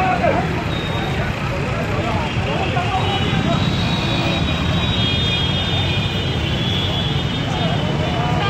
Stop!